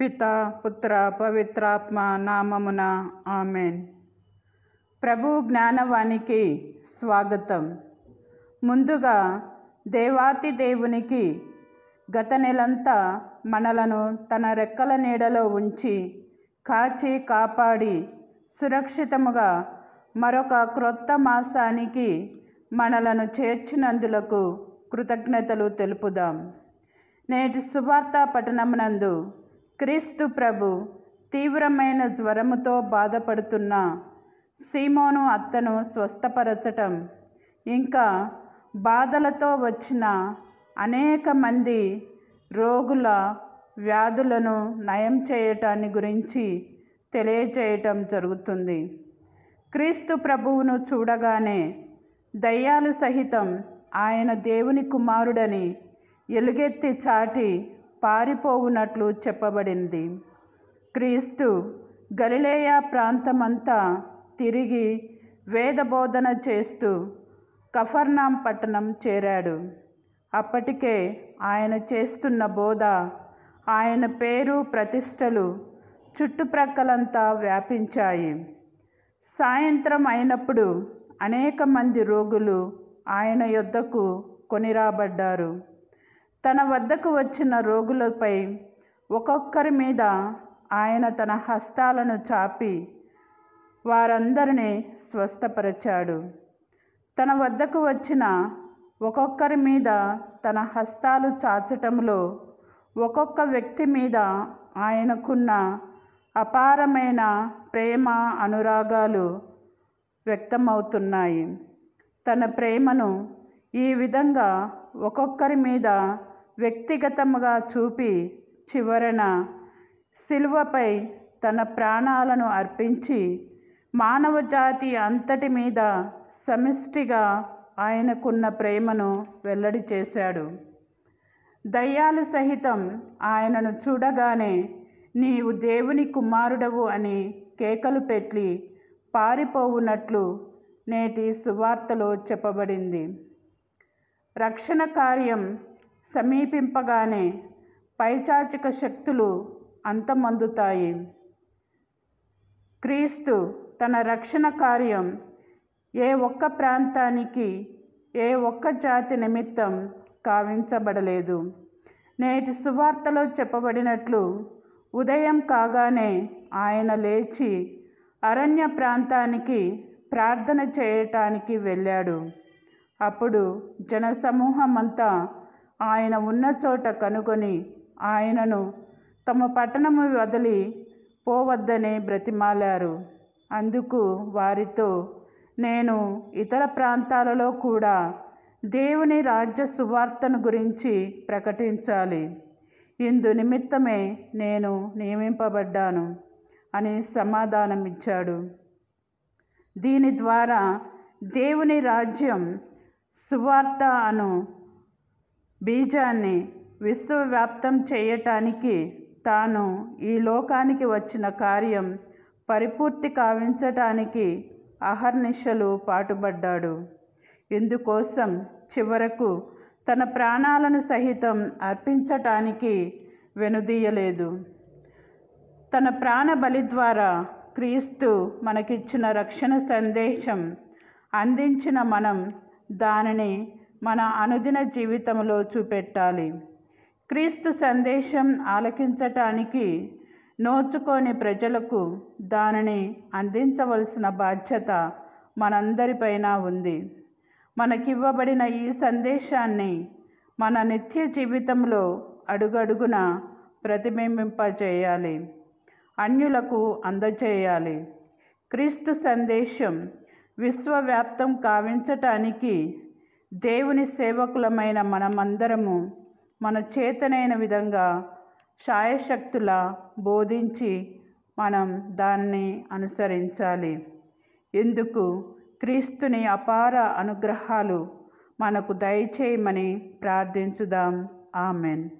పిత పుత్ర పవిత్రాత్మ నామమున ఆమెన్. ప్రభు జ్ఞానవానికి స్వాగతం. ముందుగా దేవాతి దేవునికి గత నెలంతా మనలను తన రెక్కల నీడలో ఉంచి కాచి కాపాడి సురక్షితముగా మరొక క్రొత్త మాసానికి మనలను చేర్చినందులకు కృతజ్ఞతలు తెలుపుదాం. నేటి సువార్త పట్టణమునందు క్రీస్తు ప్రభు తీవ్రమైన జ్వరముతో బాధపడుతున్న సీమోను అత్తను స్వస్థపరచటం ఇంకా బాధలతో వచ్చిన అనేక మంది రోగుల వ్యాధులను నయం చేయటాన్ని గురించి తెలియచేయటం జరుగుతుంది. క్రీస్తు ప్రభువును చూడగానే దయ్యాలు సహితం ఆయన దేవుని కుమారుడని ఎలుగెత్తి చాటి పారిపోవునట్లు చెప్పబడింది. క్రీస్తు గలిలేయ ప్రాంతమంతా తిరిగి వేదబోధన చేస్తూ కఫర్నాం పట్టణం చేరాడు. అప్పటికే ఆయన చేస్తున్న బోధ ఆయన పేరు ప్రతిష్టలు చుట్టుప్రక్కలంతా వ్యాపించాయి. సాయంత్రం అయినప్పుడు అనేక మంది రోగులు ఆయన యొద్దకు కొనిరాబడ్డారు తన వద్దకు వచ్చిన రోగులపై ఒక్కొక్కరి మీద ఆయన తన హస్తాలను చాపి వారందరినీ స్వస్థపరిచాడు. తన వద్దకు వచ్చిన ఒక్కొక్కరి మీద తన హస్తాలు చాచటంలో ఒక్కొక్క వ్యక్తి మీద ఆయనకున్న అపారమైన ప్రేమ అనురాగాలు వ్యక్తమవుతున్నాయి. తన ప్రేమను ఈ విధంగా ఒక్కొక్కరి మీద వ్యక్తిగతంగా చూపి చివరన శిలువపై తన ప్రాణాలను అర్పించి మానవ జాతి అంతటి మీద సమిష్టిగా ఆయనకున్న ప్రేమను వెల్లడి చేశాడు. దయ్యాలు సహితం ఆయనను చూడగానే నీవు దేవుని కుమారుడవు అని కేకలు పెట్టి పారిపోవునట్లు నేటి సువార్తలో చెప్పబడింది. రక్షణ కార్యం సమీపింపగానే పైచాచిక శక్తులు అంతమందుతాయి. క్రీస్తు తన రక్షణ కార్యం ఏ ఒక్క ప్రాంతానికి ఏ ఒక్క జాతి నిమిత్తం కావించబడలేదు. నేటి సువార్తలో చెప్పబడినట్లు ఉదయం కాగానే ఆయన లేచి అరణ్య ప్రాంతానికి ప్రార్థన చేయటానికి వెళ్ళాడు. అప్పుడు జనసమూహమంతా ఆయన ఉన్న చోట కనుగొని ఆయనను తమ పట్టణము వదిలి పోవద్దని బ్రతిమాలారు. అందుకు వారితో నేను ఇతర ప్రాంతాలలో కూడా దేవుని రాజ్య సువార్తను గురించి ప్రకటించాలి. ఇందు నిమిత్తమే నేను నియమింపబడ్డాను అని సమాధానమిచ్చాడు. దీని ద్వారా దేవుని రాజ్యం సువార్త అను బీజాన్ని విశ్వవ్యాప్తం చేయటానికి తాను ఈ లోకానికి వచ్చిన కార్యం పరిపూర్తి కావించటానికి అహర్నిశలు పాటుపడ్డాడు. ఇందుకోసం చివరకు తన ప్రాణాలను సహితం అర్పించటానికి వెనుదీయలేదు. తన ప్రాణ బలి ద్వారా క్రీస్తు మనకిచ్చిన రక్షణ సందేశం అందించిన మనం దానిని మన అనుదిన జీవితంలో చూపెట్టాలి. క్రీస్తు సందేశం ఆలకించటానికి నోచుకోని ప్రజలకు దానిని అందించవలసిన బాధ్యత మనందరిపైన ఉంది. మనకివ్వబడిన ఈ సందేశాన్ని మన నిత్య జీవితంలో అడుగడుగున ప్రతిబింబింపజేయాలి. అన్యులకు అందజేయాలి. క్రీస్తు సందేశం విశ్వవ్యాప్తం కావించటానికి దేవుని సేవకులమైన మనమందరము మన చేతనైన విధంగా శాయశక్తుల బోధించి మనం దాన్ని అనుసరించాలి. ఎందుకు? క్రీస్తుని అపార అనుగ్రహాలు మనకు దయచేయమని ప్రార్థించుదాం. ఆమెన్.